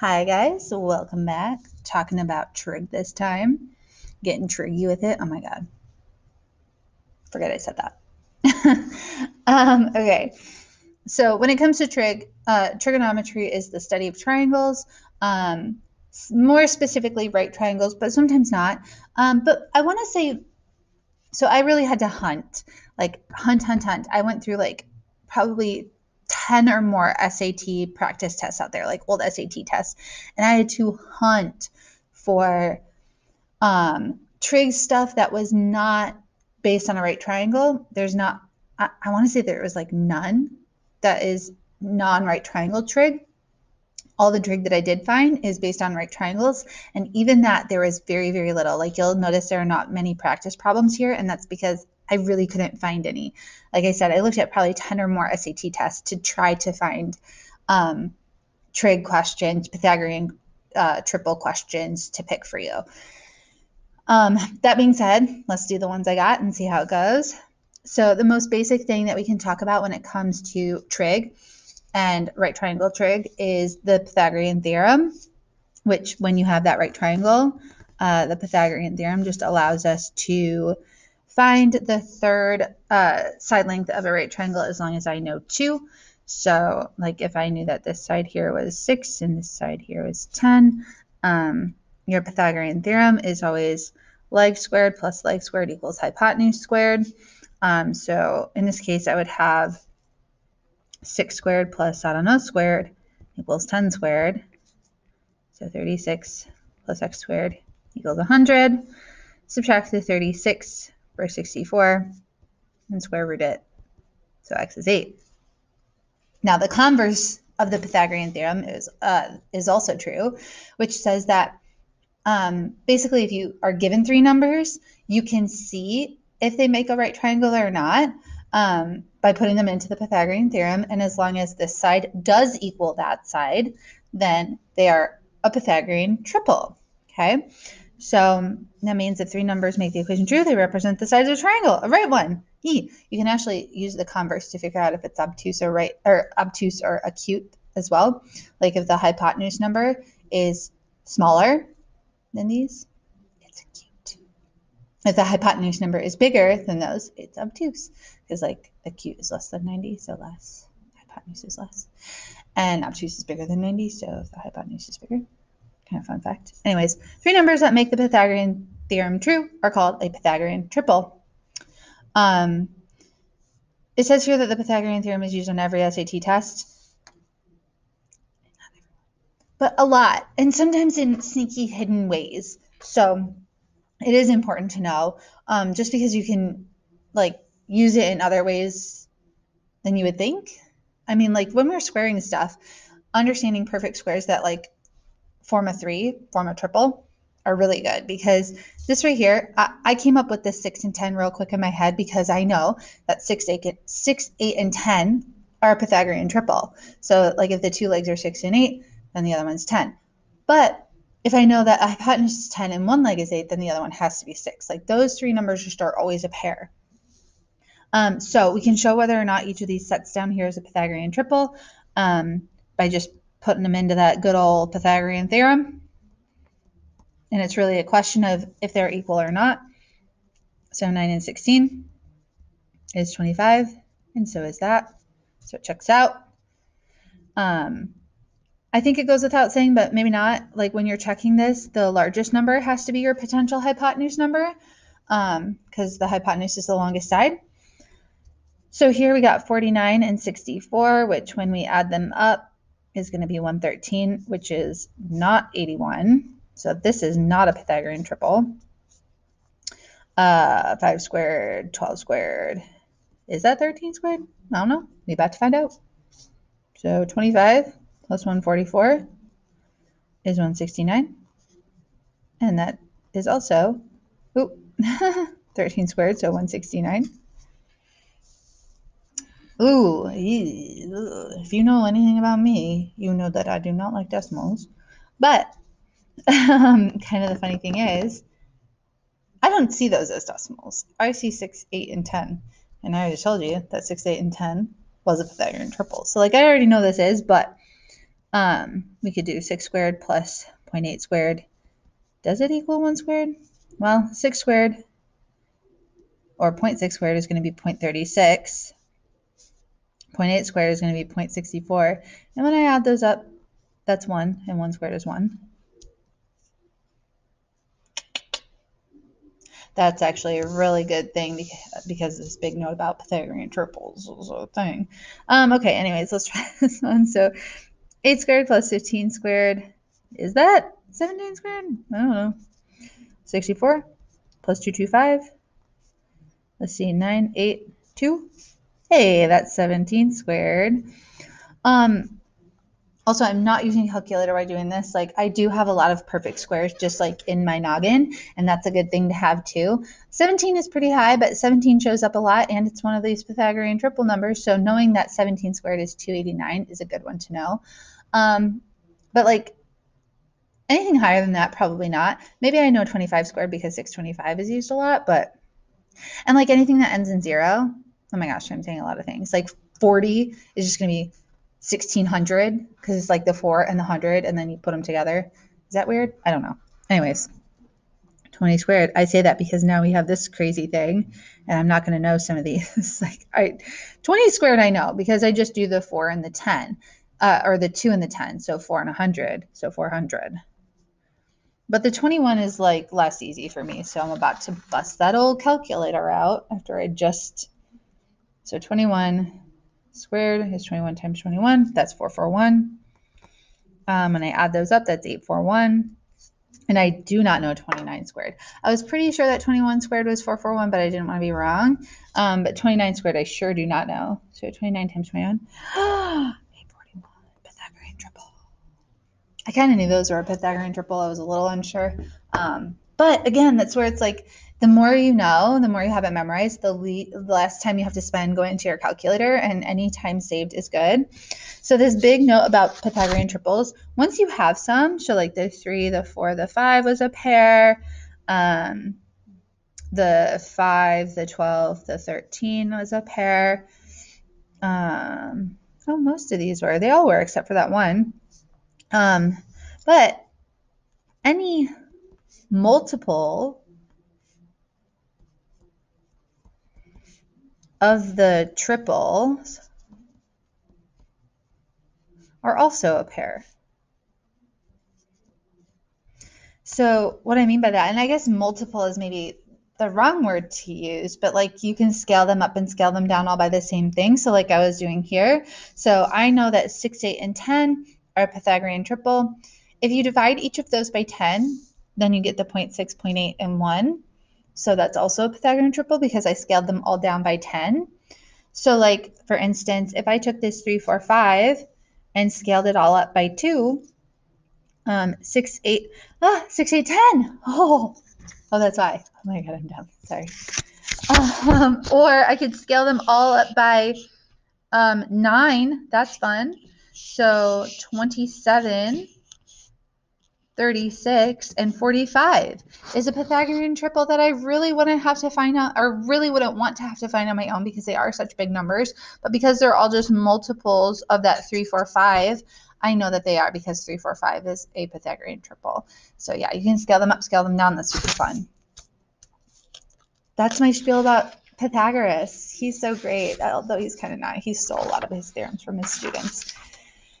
Hi guys, welcome back. Talking about trig this time. Getting triggy with it. Oh my god. Forget I said that. um, okay. So when it comes to trig, uh, trigonometry is the study of triangles. Um, more specifically right triangles, but sometimes not. Um, but I want to say, so I really had to hunt, like hunt, hunt, hunt. I went through like probably 10 or more SAT practice tests out there, like old SAT tests. And I had to hunt for um, trig stuff that was not based on a right triangle. There's not, I, I want to say there was like none that is non right triangle trig. All the trig that I did find is based on right triangles. And even that, there was very, very little. Like you'll notice there are not many practice problems here. And that's because I really couldn't find any. Like I said, I looked at probably 10 or more SAT tests to try to find um, trig questions, Pythagorean uh, triple questions to pick for you. Um, that being said, let's do the ones I got and see how it goes. So, the most basic thing that we can talk about when it comes to trig and right triangle trig is the Pythagorean theorem, which, when you have that right triangle, uh, the Pythagorean theorem just allows us to find the third uh, side length of a right triangle as long as I know two. So like if I knew that this side here was 6 and this side here was 10, um, your Pythagorean theorem is always leg squared plus leg squared equals hypotenuse squared. Um, so in this case, I would have 6 squared plus, I don't know, squared equals 10 squared. So 36 plus x squared equals 100. Subtract the 36 for 64 and square root it. So x is 8. Now the converse of the Pythagorean theorem is uh, is also true, which says that um, basically if you are given three numbers, you can see if they make a right triangle or not um, by putting them into the Pythagorean theorem. And as long as this side does equal that side, then they are a Pythagorean triple. Okay. So that means if three numbers make the equation true, they represent the sides of a triangle, a right one. E. You can actually use the converse to figure out if it's obtuse or right or obtuse or acute as well. Like if the hypotenuse number is smaller than these, it's acute. If the hypotenuse number is bigger than those, it's obtuse. Because like acute is less than 90, so less. Hypotenuse is less. And obtuse is bigger than 90, so if the hypotenuse is bigger, kind of fun fact. Anyways, three numbers that make the Pythagorean theorem true are called a Pythagorean triple. Um, it says here that the Pythagorean theorem is used on every SAT test. But a lot, and sometimes in sneaky, hidden ways. So it is important to know, um, just because you can like use it in other ways than you would think. I mean, like when we're squaring stuff, understanding perfect squares that like form a three, form a triple are really good because this right here, I, I, came up with this six and 10 real quick in my head because I know that six, eight, six, eight, and 10 are a Pythagorean triple. So like if the two legs are six and eight, then the other one's 10. But if I know that a hypotenuse is 10 and one leg is eight, then the other one has to be six. Like those three numbers just are always a pair. Um, so we can show whether or not each of these sets down here is a Pythagorean triple um, by just putting them into that good old Pythagorean theorem. And it's really a question of if they're equal or not. So 9 and 16 is 25, and so is that. So it checks out. Um, I think it goes without saying, but maybe not. Like when you're checking this, the largest number has to be your potential hypotenuse number because um, the hypotenuse is the longest side. So here we got 49 and 64, which when we add them up, is going to be 113, which is not 81. So this is not a Pythagorean triple. Uh, 5 squared, 12 squared. Is that 13 squared? I don't know. We about to find out. So 25 plus 144 is 169. And that is also ooh, 13 squared, so 169. Ooh, if you know anything about me, you know that I do not like decimals. But um, kind of the funny thing is, I don't see those as decimals. I see 6, 8, and 10. And I already told you that 6, 8, and 10 was a Pythagorean triple. So, like, I already know this is, but Um, we could do 6 squared plus 0.8 squared. Does it equal 1 squared? Well, 6 squared or 0.6 squared is going to be 0.36. 0.8 squared is going to be 0.64. And when I add those up, that's 1, and 1 squared is 1. That's actually a really good thing because this big note about Pythagorean triples is a thing. Um, okay, anyways, let's try this one. So 8 squared plus 15 squared, is that 17 squared? I don't know. 64 plus 225. Let's see, 9, 8, 2. Hey, that's 17 squared. Um, also, I'm not using a calculator while doing this. Like, I do have a lot of perfect squares just like in my noggin, and that's a good thing to have too. 17 is pretty high, but 17 shows up a lot, and it's one of these Pythagorean triple numbers. So knowing that 17 squared is 289 is a good one to know. Um, but like anything higher than that, probably not. Maybe I know 25 squared because 625 is used a lot, but and like anything that ends in zero, oh my gosh, I'm saying a lot of things. Like 40 is just going to be 1600 because it's like the four and the hundred, and then you put them together. Is that weird? I don't know. Anyways, 20 squared. I say that because now we have this crazy thing, and I'm not going to know some of these. like, I 20 squared, I know because I just do the four and the 10, uh, or the two and the 10. So four and a hundred. So 400. But the 21 is like less easy for me. So I'm about to bust that old calculator out after I just. So 21 squared is 21 times 21. That's 441. Um, and I add those up, that's 841. And I do not know 29 squared. I was pretty sure that 21 squared was 441, but I didn't want to be wrong. Um, but 29 squared, I sure do not know. So 29 times 21. 841, Pythagorean triple. I kind of knew those were a Pythagorean triple. I was a little unsure. Um, but again, that's where it's like the more you know, the more you have it memorized, the, le- the less time you have to spend going into your calculator, and any time saved is good. So, this big note about Pythagorean triples once you have some, so like the three, the four, the five was a pair, um, the five, the 12, the 13 was a pair. Um, oh, most of these were, they all were except for that one. Um, but any multiple of the triples are also a pair. So what I mean by that, and I guess multiple is maybe the wrong word to use, but like you can scale them up and scale them down all by the same thing. So like I was doing here. So I know that 6, 8, and 10 are a Pythagorean triple. If you divide each of those by 10, then you get the 0.6, 0.8, and 1. So that's also a Pythagorean triple because I scaled them all down by 10. So like, for instance, if I took this 3, 4, 5 and scaled it all up by 2, um, 6, 8, ah, 6, 8, 10. Oh, oh, that's why. Oh my God, I'm dumb. Sorry. Um, or I could scale them all up by um, 9. That's fun. So 27 36, and 45 is a Pythagorean triple that I really wouldn't have to find out, or really wouldn't want to have to find on my own because they are such big numbers. But because they're all just multiples of that 3, 4, 5, I know that they are because 3, 4, 5 is a Pythagorean triple. So yeah, you can scale them up, scale them down. That's super fun. That's my spiel about Pythagoras. He's so great, although he's kind of not. He stole a lot of his theorems from his students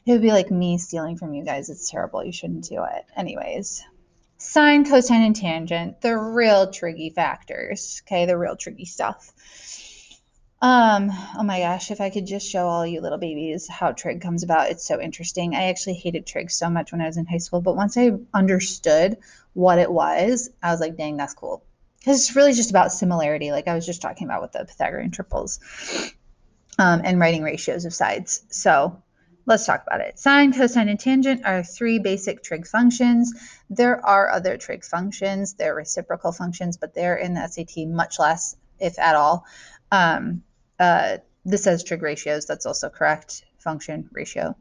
it would be like me stealing from you guys. It's terrible. You shouldn't do it. Anyways, sine, cosine, and tangent, the real tricky factors. Okay, the real tricky stuff. Um, oh my gosh, if I could just show all you little babies how trig comes about, it's so interesting. I actually hated trig so much when I was in high school, but once I understood what it was, I was like, dang, that's cool. Because it's really just about similarity, like I was just talking about with the Pythagorean triples um, and writing ratios of sides. So Let's talk about it. Sine, cosine, and tangent are three basic trig functions. There are other trig functions. They're reciprocal functions, but they're in the SAT much less, if at all. Um, uh, this says trig ratios. That's also correct. Function, ratio.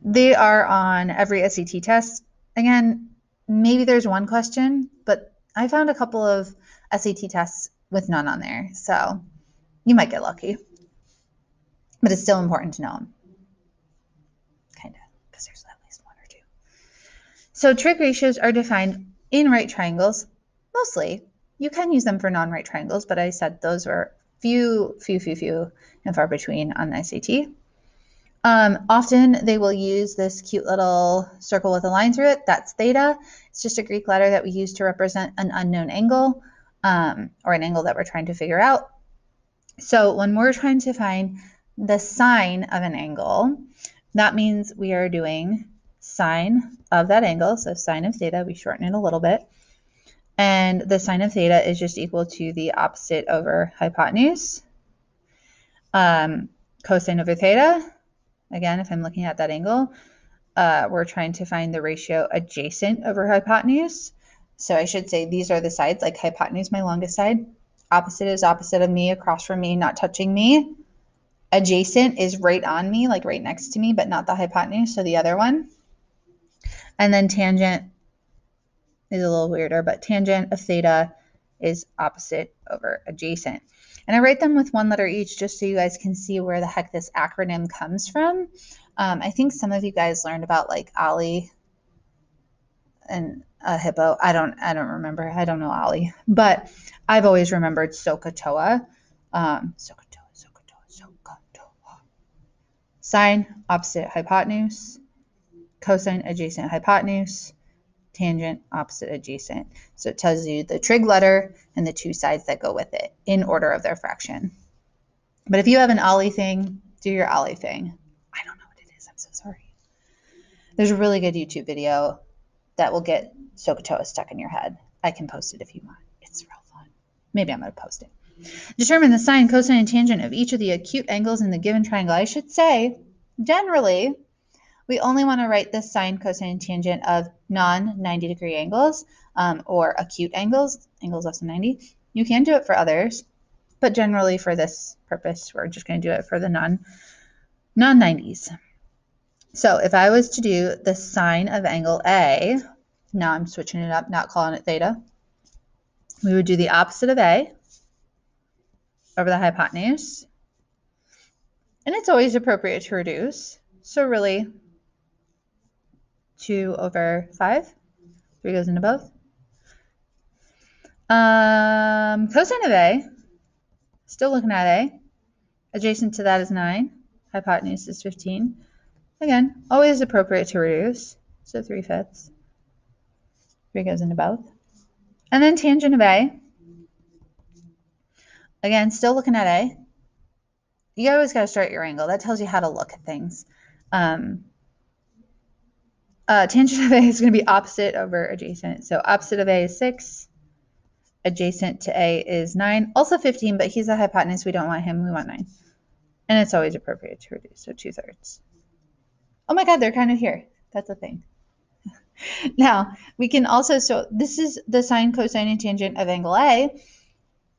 They are on every SAT test. Again, maybe there's one question, but I found a couple of SAT tests with none on there. So you might get lucky. But it's still important to know them. Because there's at least one or two. So trig ratios are defined in right triangles mostly. You can use them for non-right triangles, but I said those were few, few, few, few and far between on the SAT. Um, often they will use this cute little circle with a line through it. That's theta. It's just a Greek letter that we use to represent an unknown angle um, or an angle that we're trying to figure out. So when we're trying to find the sine of an angle, that means we are doing sine of that angle. So sine of theta, we shorten it a little bit. And the sine of theta is just equal to the opposite over hypotenuse. Um, cosine over theta, again, if I'm looking at that angle, uh, we're trying to find the ratio adjacent over hypotenuse. So I should say these are the sides, like hypotenuse, my longest side. Opposite is opposite of me, across from me, not touching me. Adjacent is right on me, like right next to me, but not the hypotenuse, so the other one. And then tangent is a little weirder, but tangent of theta is opposite over adjacent. And I write them with one letter each just so you guys can see where the heck this acronym comes from. Um, I think some of you guys learned about like Ollie and a hippo. I don't I don't remember. I don't know Ollie, but I've always remembered SOHCAHTOA. Um, SOHCAHTOA, Sine opposite hypotenuse, cosine adjacent hypotenuse, tangent opposite adjacent. So it tells you the trig letter and the two sides that go with it in order of their fraction. But if you have an Ollie thing, do your Ollie thing. I don't know what it is. I'm so sorry. There's a really good YouTube video that will get SOHCAHTOA stuck in your head. I can post it if you want. It's real fun. Maybe I'm going to post it. Determine the sine, cosine, and tangent of each of the acute angles in the given triangle. I should say, generally, we only want to write the sine, cosine, and tangent of non-90 degree angles um, or acute angles, angles less than 90. You can do it for others, but generally for this purpose, we're just going to do it for the non, non-90s. So if I was to do the sine of angle A, now I'm switching it up, not calling it theta, we would do the opposite of A over the hypotenuse. And it's always appropriate to reduce. So really, 2 over 5. 3 goes into both. Um, cosine of A, still looking at A. Adjacent to that is 9. Hypotenuse is 15. Again, always appropriate to reduce. So 3 fifths. 3 goes into both. And then tangent of A. Again, still looking at A. You always got to start your angle. That tells you how to look at things. Um, uh, tangent of A is going to be opposite over adjacent. So opposite of A is 6. Adjacent to A is 9. Also 15, but he's a hypotenuse. We don't want him. We want 9. And it's always appropriate to reduce. So 2 thirds. Oh my God, they're kind of here. That's a thing. now, we can also, so this is the sine, cosine, and tangent of angle A.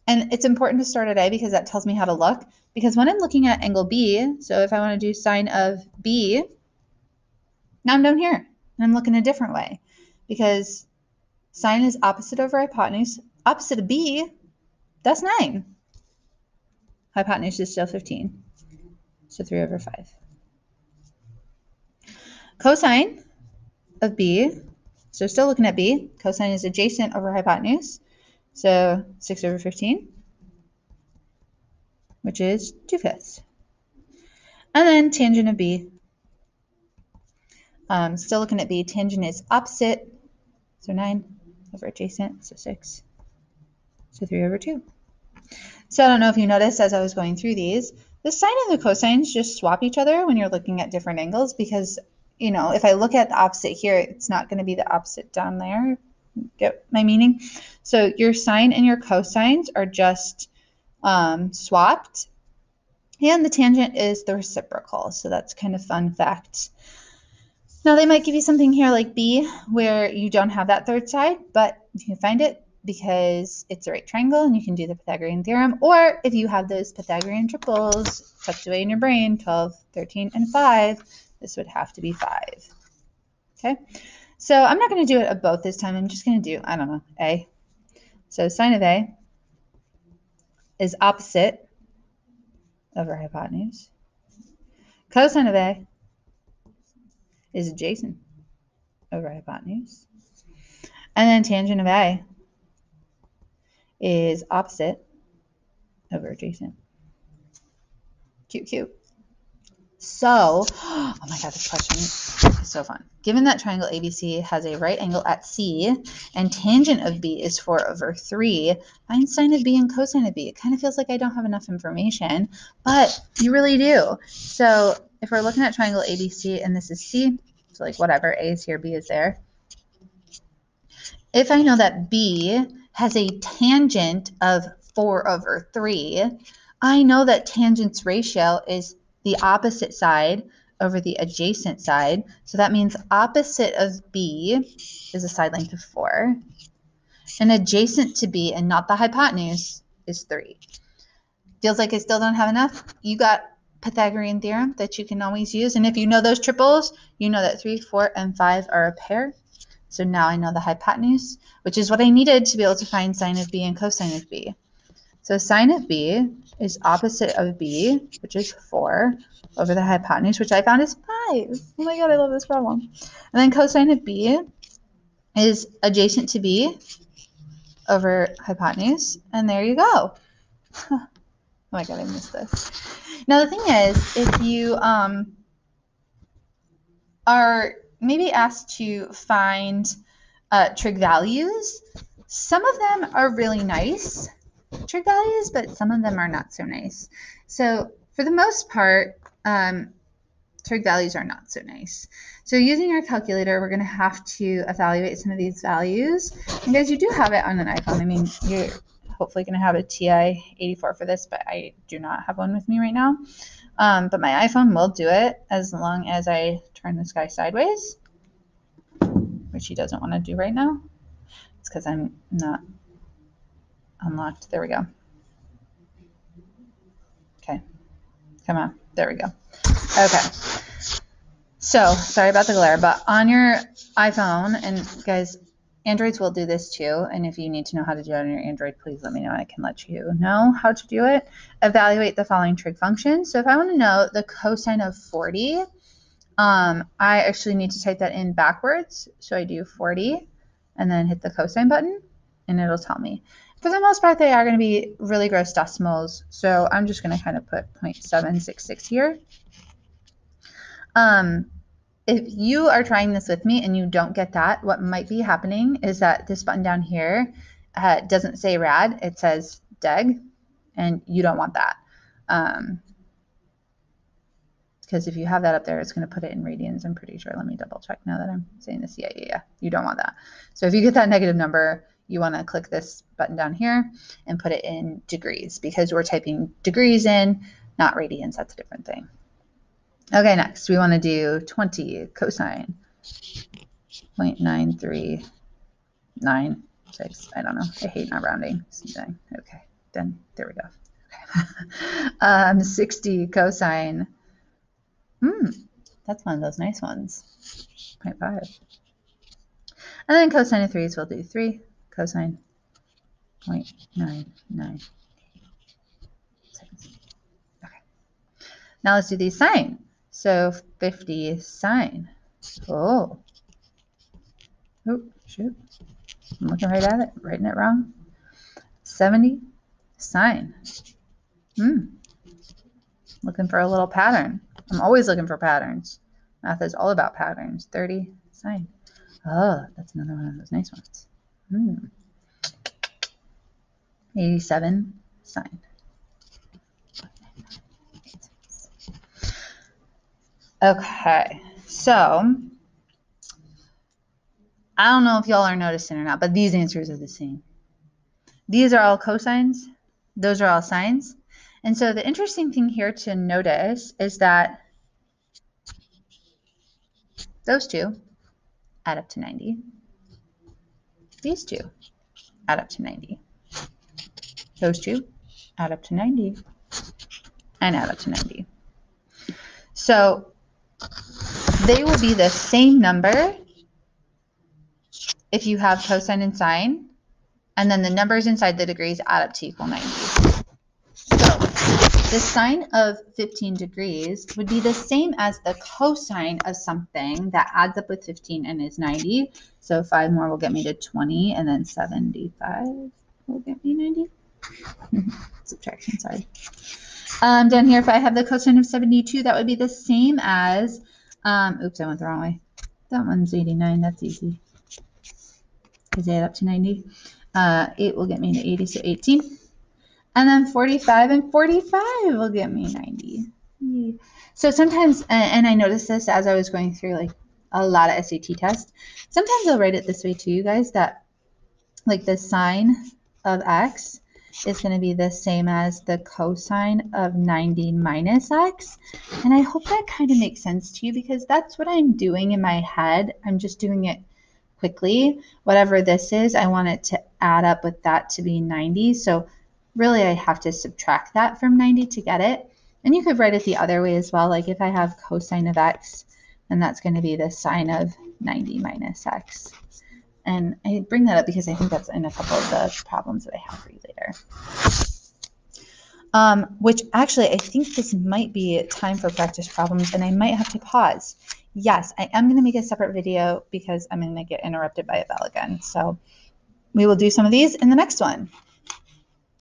And it's important to start at A because that tells me how to look. Because when I'm looking at angle B, so if I want to do sine of B, now I'm down here and I'm looking a different way because sine is opposite over hypotenuse. Opposite of B, that's 9. Hypotenuse is still 15. So 3 over 5 cosine of b, so still looking at b, cosine is adjacent over hypotenuse, so 6 over 15, which is 2 fifths. And then tangent of b, um, still looking at b, tangent is opposite, so 9 over adjacent, so 6, so 3 over 2. So I don't know if you noticed as I was going through these, the sine and the cosines just swap each other when you're looking at different angles because you know, if I look at the opposite here, it's not going to be the opposite down there. Get my meaning? So your sine and your cosines are just um, swapped. And the tangent is the reciprocal. So that's kind of fun fact. Now they might give you something here like B where you don't have that third side, but you can find it because it's a right triangle and you can do the Pythagorean theorem. Or if you have those Pythagorean triples tucked away in your brain, 12, 13, and 5, this would have to be 5. Okay, so I'm not going to do it of both this time. I'm just going to do, I don't know, A. So sine of A is opposite over hypotenuse. Cosine of A is adjacent over hypotenuse. And then tangent of A is opposite over adjacent. Cute, cute. So, oh my God, this question is so fun. Given that triangle ABC has a right angle at C and tangent of B is 4 over 3, find sine of B and cosine of B. It kind of feels like I don't have enough information, but you really do. So if we're looking at triangle ABC and this is C, so like whatever, A is here, B is there. If I know that B has a tangent of 4 over 3, I know that tangent's ratio is the opposite side over the adjacent side. So that means opposite of B is a side length of 4. And adjacent to B and not the hypotenuse is 3. Feels like I still don't have enough? You got Pythagorean theorem that you can always use. And if you know those triples, you know that 3, 4, and 5 are a pair. So now I know the hypotenuse, which is what I needed to be able to find sine of B and cosine of B. So sine of B is opposite of B, which is 4, over the hypotenuse, which I found is 5. Oh my god, I love this problem. And then cosine of B is adjacent to B over hypotenuse. And there you go. oh my god, I missed this. Now the thing is, if you um, are maybe asked to find uh, trig values, some of them are really nice trig values, but some of them are not so nice. So for the most part, um, trig values are not so nice. So using our calculator, we're going to have to evaluate some of these values. And guys, you do have it on an iPhone. I mean, you're hopefully going to have a TI-84 for this, but I do not have one with me right now. Um, but my iPhone will do it as long as I turn this guy sideways, which he doesn't want to do right now. It's because I'm not unlocked. There we go. Okay. Come on. There we go. Okay. So, sorry about the glare, but on your iPhone, and guys, Androids will do this too. And if you need to know how to do it on your Android, please let me know. I can let you know how to do it. Evaluate the following trig functions. So if I want to know the cosine of 40, um, I actually need to type that in backwards. So I do 40 and then hit the cosine button and it'll tell me for the most part, they are going to be really gross decimals. So I'm just going to kind of put 0.766 here. Um, if you are trying this with me and you don't get that, what might be happening is that this button down here uh, doesn't say rad, it says deg, and you don't want that. Um, because if you have that up there, it's going to put it in radians, I'm pretty sure. Let me double check now that I'm saying this. Yeah, yeah, yeah. You don't want that. So if you get that negative number, you want to click this button down here and put it in degrees because we're typing degrees in, not radians. That's a different thing. Okay, next we want to do 20 cosine 0.9396. I don't know. I hate not rounding. Okay, then there we go. Okay. um, 60 cosine. Hmm, that's one of those nice ones. 0.5. And then cosine of 3s, we'll do 3 cosine 0.996. Okay. Now let's do the sine. So 50 sine. Oh. Oh, shoot. I'm looking right at it, writing it wrong. 70 sine. Hmm. Looking for a little pattern. I'm always looking for patterns. Math is all about patterns. 30 sine. Oh, that's another one of those nice ones. Hmm. 87 sine. Okay, so I don't know if y'all are noticing or not, but these answers are the same. These are all cosines, those are all sines. And so the interesting thing here to notice is that those two add up to 90. These two add up to 90. Those two add up to 90 and add up to 90. So they will be the same number if you have cosine and sine, and then the numbers inside the degrees add up to equal 90. The sine of 15 degrees would be the same as the cosine of something that adds up with 15 and is 90. So 5 more will get me to 20, and then 75 will get me 90. Subtraction, sorry. Um, down here, if I have the cosine of 72, that would be the same as, um, oops, I went the wrong way. That one's 89, that's easy. Because add up to 90. Uh, 8 will get me to 80, so 18. And then 45 and 45 will get me 90. So sometimes, and I noticed this as I was going through like a lot of SAT tests, sometimes I'll write it this way too, you guys, that like the sine of x is going to be the same as the cosine of 90 minus x. And I hope that kind of makes sense to you because that's what I'm doing in my head. I'm just doing it quickly. Whatever this is, I want it to add up with that to be 90. So really I have to subtract that from 90 to get it. And you could write it the other way as well. Like if I have cosine of x, then that's going to be the sine of 90 minus x. And I bring that up because I think that's in a couple of the problems that I have for you later. Um, which actually, I think this might be time for practice problems and I might have to pause. Yes, I am going to make a separate video because I'm going to get interrupted by a bell again. So we will do some of these in the next one.